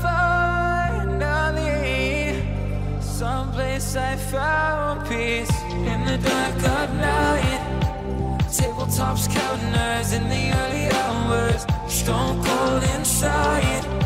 finally someplace I found peace in the dark of night. Tabletops counting hours in the early hours, stone cold inside.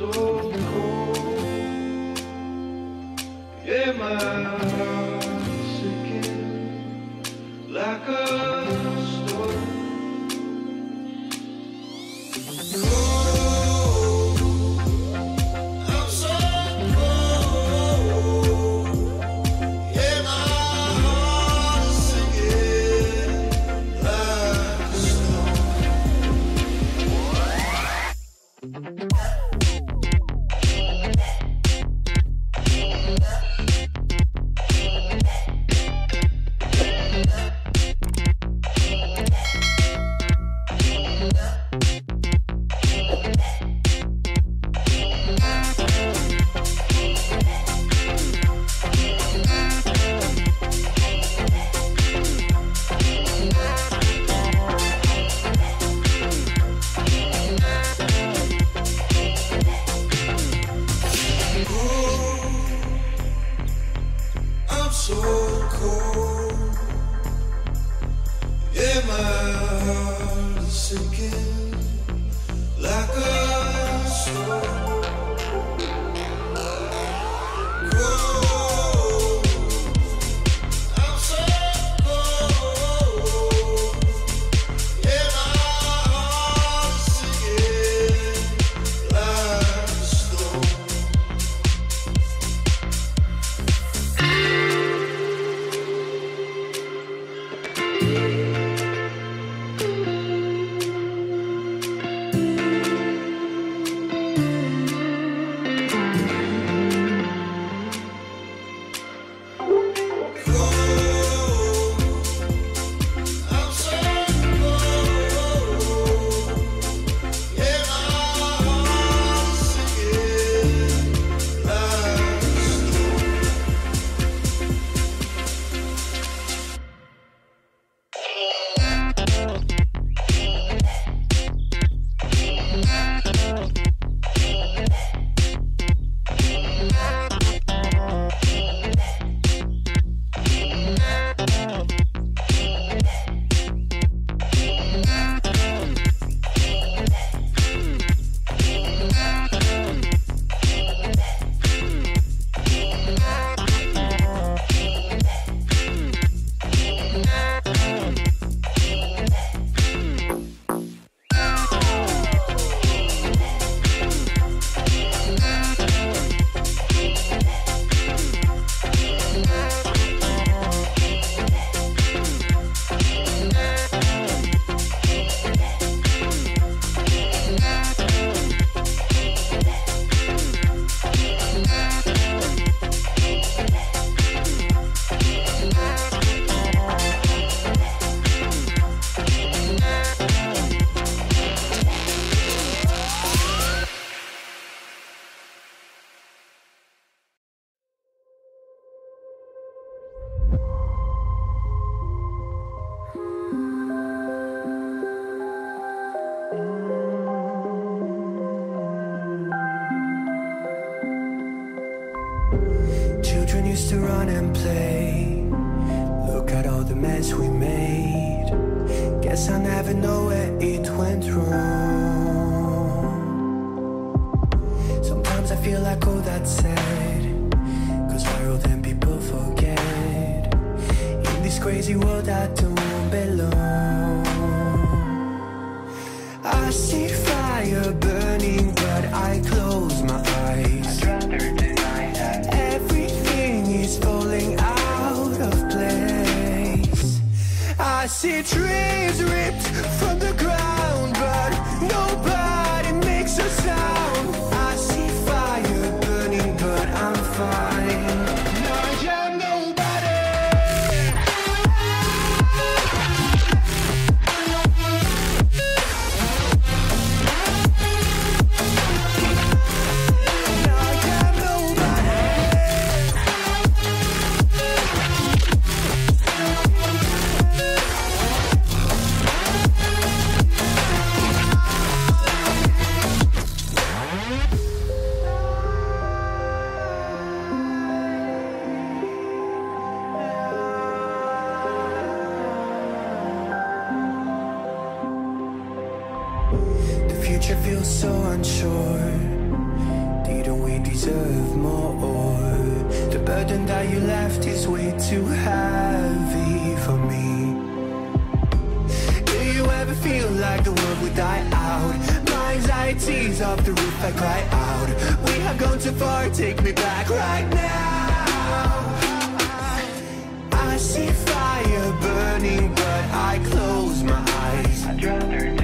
So cold. Yeah, my children used to run and play. Look at all the mess we made. Guess I never know where it went wrong. Sometimes I feel like all that's sad Cause viral then people forget? In this crazy world I don't see trees ripped from the ground. die out. My anxiety's off the roof, I cry out. We have gone too far, take me back right now. I see fire burning, but I close my eyes. I drown her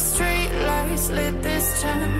street lights lit this town